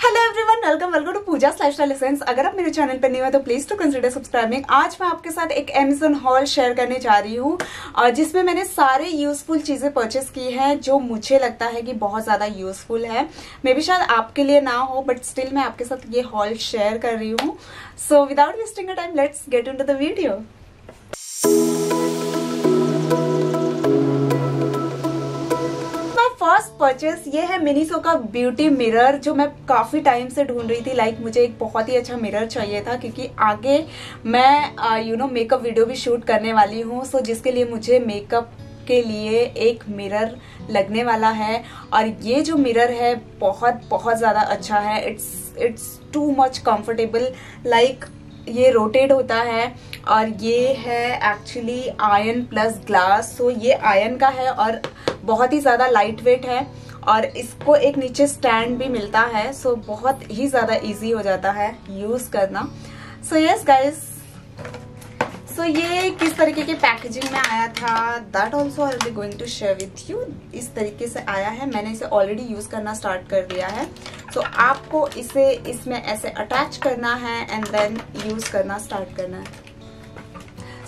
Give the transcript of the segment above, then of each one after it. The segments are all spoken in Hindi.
Hello everyone welcome welcome to Pooja lifestyle essence अगर आप मेरे चैनल पर नहीं हो तो प्लीज़ टू कंसिडर सब्सक्राइबिंग आज मैं आपके साथ एक एमेजोन हॉल शेयर करने जा रही हूँ जिसमें मैंने सारे यूजफुल चीज़ें परचेस की हैं जो मुझे लगता है कि बहुत ज़्यादा यूजफुल है। मे भी शायद आपके लिए ना हो बट स्टिल मैं आपके साथ ये हॉल शेयर कर रही हूँ। So without wasting time let's get in to the video first purchase ये है मिनीसो का ब्यूटी मिरर जो मैं काफ़ी टाइम से ढूंढ रही थी। लाइक like, मुझे एक बहुत ही अच्छा मिरर चाहिए था क्योंकि आगे मैं यू नो मेकअप वीडियो भी शूट करने वाली हूँ सो so, जिसके लिए मुझे मेकअप के लिए एक मिरर लगने वाला है। और ये जो मिरर है बहुत बहुत ज़्यादा अच्छा है। It's it's too much comfortable like ये रोटेट होता है। और ये है actually ion plus glass so ये आयन का है और बहुत ही ज़्यादा लाइट वेट है और इसको एक नीचे स्टैंड भी मिलता है सो बहुत ही ज़्यादा इजी हो जाता है यूज़ करना। सो यस गाइस सो ये किस तरीके के पैकेजिंग में आया था that also I be going to share with you इस तरीके से आया है मैंने इसे ऑलरेडी यूज़ करना स्टार्ट कर दिया है। सो so, आपको इसे इसमें ऐसे अटैच करना है एंड देन यूज़ करना स्टार्ट करना है।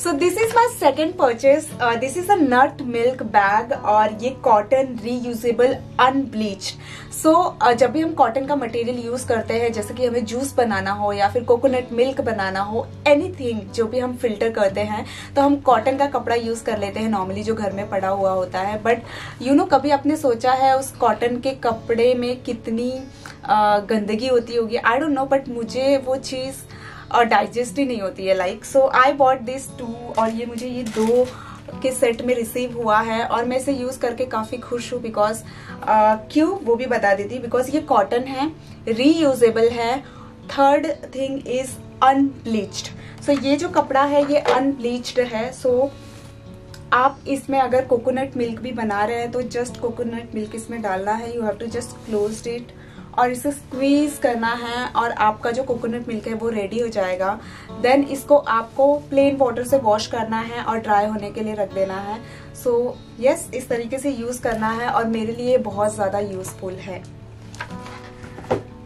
So this is my second purchase this is a nut milk bag और ये कॉटन रीयूजेबल अनब्लीच सो जब भी हम कॉटन का मटेरियल यूज़ करते हैं जैसे कि हमें जूस बनाना हो या फिर कोकोनट मिल्क बनाना हो एनीथिंग जो भी हम फ़िल्टर करते हैं तो हम कॉटन का कपड़ा यूज़ कर लेते हैं नॉर्मली जो घर में पड़ा हुआ होता है. बट यू नो कभी आपने सोचा है उस कॉटन के कपड़े में कितनी uh, गंदगी होती होगी? आई डोंट नो बट मुझे वो चीज़ और डाइजेस्ट ही नहीं होती है like so I bought this too और ये मुझे ये दो के सेट में रिसीव हुआ है और मैं इसे यूज़ करके काफ़ी खुश हूँ बिकॉज़ uh, क्यों? वो भी बता देती बिकॉज़ ये कॉटन है रीयूजेबल है third thing is unbleached so ये जो कपड़ा है ये अनब्लीच्ड है सो so, आप इसमें अगर कोकोनट मिल्क भी बना रहे हैं तो जस्ट कोकोनट मिल्क इसमें डालना है you have to just close it और इसे स्क्वीज करना है और आपका जो कोकोनट मिल्क है वो रेडी हो जाएगा। देन इसको आपको प्लेन वाटर से वॉश करना है और ड्राई होने के लिए रख देना है। सो so, यस yes, इस तरीके से यूज़ करना है और मेरे लिए बहुत ज़्यादा यूजफुल है।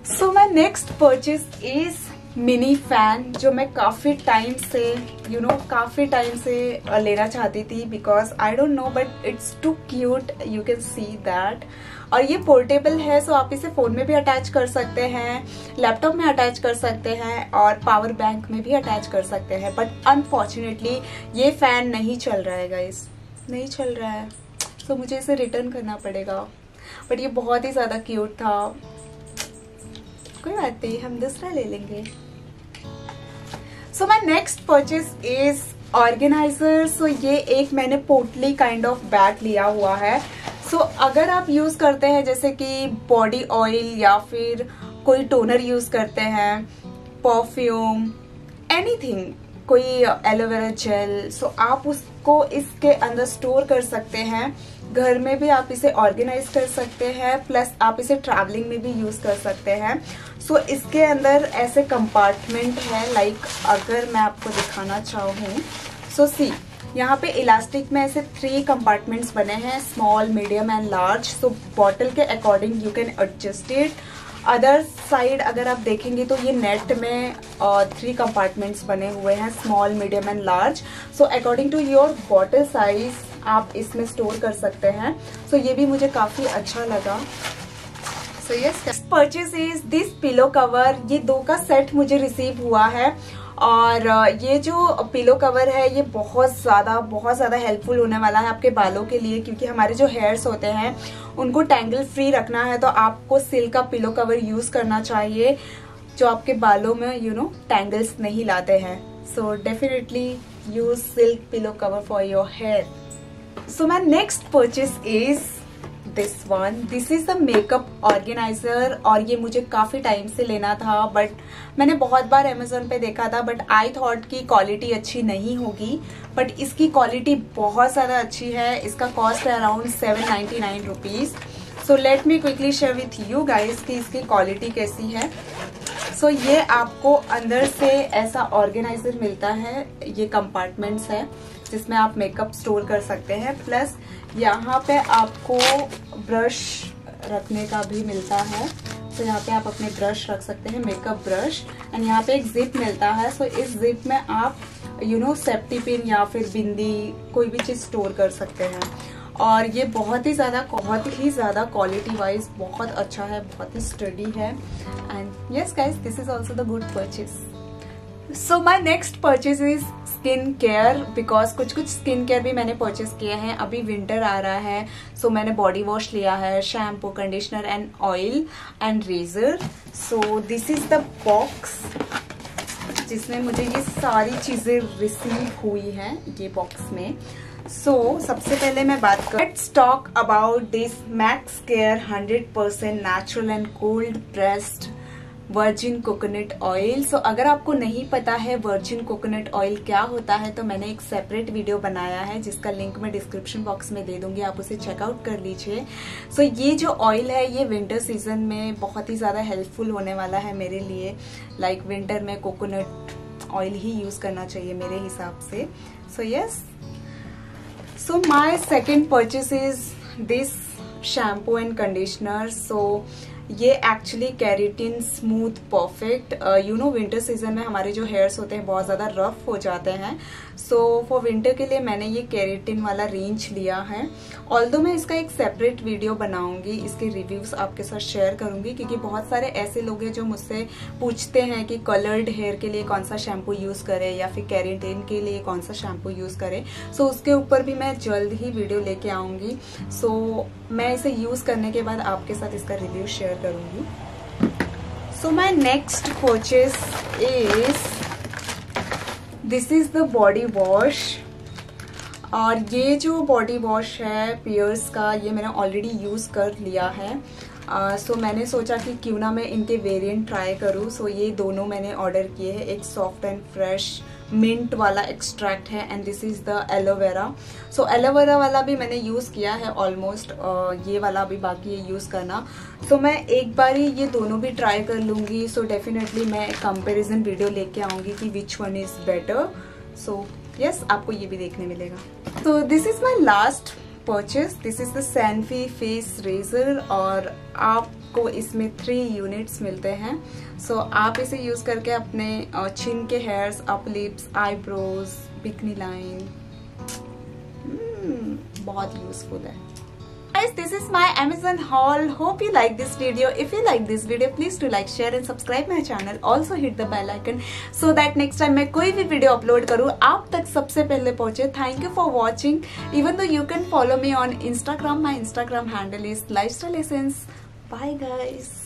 So my next purchase is mini fan जो मैं काफ़ी टाइम से यू you नो know, काफ़ी टाइम से लेना चाहती थी because I don't know but it's too cute you can see that और ये पोर्टेबल है सो आप इसे फ़ोन में भी अटैच कर सकते हैं लैपटॉप में अटैच कर सकते हैं और पावर बैंक में भी अटैच कर सकते हैं. बट अनफॉर्चुनेटली ये फ़ैन नहीं चल रहा है गाइस नहीं चल रहा है. सो so, मुझे इसे रिटर्न करना पड़ेगा. बट ये बहुत ही ज़्यादा क्यूट था. कोई बात नहीं हम दूसरा ले लेंगे. So my next purchase is organiser so ये एक मैंने पोटली काइंड ऑफ़ बैग लिया हुआ है. सो so, अगर आप यूज़ करते हैं जैसे कि बॉडी ऑयल या फिर कोई टोनर यूज़ करते हैं परफ्यूम एनीथिंग कोई एलोवेरा जेल सो आप उसको इसके अंदर स्टोर कर सकते हैं। घर में भी आप इसे ऑर्गेनाइज कर सकते हैं प्लस आप इसे ट्रैवलिंग में भी यूज़ कर सकते हैं। सो so, इसके अंदर ऐसे कंपार्टमेंट है लाइक like, अगर मैं आपको दिखाना चाहूँ। सो सी यहाँ पे इलास्टिक में ऐसे थ्री कंपार्टमेंट्स बने हैं small medium and large so bottle के according you can adjust it other side अगर आप देखेंगे तो ये नेट में थ्री uh, कंपार्टमेंट्स बने हुए हैं small medium and large so according to your bottle size आप इसमें स्टोर कर सकते हैं. सो so, ये भी मुझे काफ़ी अच्छा लगा. So yes purchase is this pillow cover ये दो का सेट मुझे रिसीव हुआ है. और ये जो पिलो कवर है, ये बहुत ज़्यादा बहुत ज़्यादा हेल्पफुल होने वाला है आपके बालों के लिए, क्योंकि हमारे जो हेयर्स होते हैं, उनको टैंगल फ्री रखना है तो आपको सिल्क का पिलो कवर यूज़ करना चाहिए, जो आपके बालों में यू नो टैंगल्स नहीं लाते हैं। So definitely use silk pillow cover for your hair so my next purchase is this one this is the makeup organiser और ये मुझे काफ़ी टाइम से लेना था बट मैंने बहुत बार अमेजोन पे देखा था बट आई थॉट की क्वालिटी अच्छी नहीं होगी बट इसकी क्वालिटी बहुत ज़्यादा अच्छी है। इसका कॉस्ट है around seven ninety nine rupees so let me quickly share with you guys की इसकी क्वालिटी कैसी है। सो so, ये आपको अंदर से ऐसा ऑर्गेनाइजर मिलता है ये कंपार्टमेंट्स है। जिसमें आप मेकअप स्टोर कर सकते हैं। प्लस यहाँ पे आपको ब्रश रखने का भी मिलता है। तो यहाँ पे आप अपने ब्रश रख सकते हैं मेकअप ब्रश एंड यहाँ पे एक जिप मिलता है। सो so, इस जिप में आप यू नो सेफ्टी पिन या फिर बिंदी कोई भी चीज़ स्टोर कर सकते हैं। और ये बहुत ही ज़्यादा, बहुत ही ज़्यादा क्वालिटी वाइज बहुत अच्छा है, बहुत ही स्टडी है। And yes guys this is also the good purchase so my next purchase is skin care because कुछ कुछ स्किन केयर भी मैंने परचेज किए हैं। अभी विंटर आ रहा है सो so मैंने बॉडी वॉश लिया है shampoo conditioner and oil and razor so this is the box जिसमें मुझे ये सारी चीज़ें रिसीव हुई हैं ये बॉक्स में। सो so, सबसे पहले मैं बात कर let's talk about this max care 100% natural and cold pressed virgin coconut oil so अगर आपको नहीं पता है वर्जिन कोकोनट ऑयल क्या होता है तो मैंने एक सेपरेट वीडियो बनाया है जिसका लिंक मैं डिस्क्रिप्शन बॉक्स में दे दूँगी आप उसे चेकआउट कर लीजिए। सो so, ये जो ऑयल है ये विंटर सीज़न में बहुत ही ज़्यादा हेल्पफुल होने वाला है मेरे लिए। लाइक like विंटर में कोकोनट ऑयल ही यूज़ करना चाहिए मेरे हिसाब से। So yes so my second second is this shampoo and conditioner so ये actually keratin smooth perfect you know winter season में हमारे जो हेयर्स होते हैं बहुत ज़्यादा रफ हो जाते हैं। सो फॉर विंटर के लिए मैंने ये कैरेटिन वाला रेंज लिया है। ऑल मैं इसका एक सेपरेट वीडियो बनाऊँगी इसके रिव्यूज़ आपके साथ शेयर करूँगी क्योंकि बहुत सारे ऐसे लोग हैं जो मुझसे पूछते हैं कि कलर्ड हेयर के लिए कौन सा शैम्पू यूज़ करें या फिर कैरेटिन के लिए कौन सा शैम्पू यूज़ करें। सो so, उसके ऊपर भी मैं जल्द ही वीडियो लेके आऊँगी। सो so, मैं इसे यूज़ करने के बाद आपके साथ इसका रिव्यू शेयर करूँगी। So my next purchase is this is the body wash और ये जो बॉडी वॉश है पियर्स का, ये मैंने ऑलरेडी यूज़ कर लिया है। सो uh, so मैंने सोचा कि क्यों ना मैं इनके वेरिएंट ट्राई करूँ। सो so ये दोनों मैंने ऑर्डर किए हैं। एक सॉफ्ट एंड फ्रेश मिंट वाला एक्सट्रैक्ट है and this is the aloe vera so aloe vera वाला भी मैंने यूज़ किया है ऑलमोस्ट uh, ये वाला अभी बाकी है यूज़ करना। सो so मैं एक बार ही ये दोनों भी ट्राई कर लूँगी। सो डेफिनेटली मैं कंपेरिजन वीडियो लेके आऊँगी कि which one is better so yes आपको ये भी देखने मिलेगा। तो this is my last purchase this is the Sanfe face razor और आपको इसमें थ्री यूनिट्स मिलते हैं। सो so, आप इसे यूज़ करके अपने चिन के hairs up lips eyebrows bikini line बहुत यूजफुल है। guys this is my amazon haul hope you like this video if you like this video please do like share and subscribe my channel also hit the bell icon so that next time मैं कोई भी वीडियो अपलोड करूँ आप तक सबसे पहले पहुंचे thank you for watching even though you can follow me on Instagram my Instagram handle is life style essence bye guys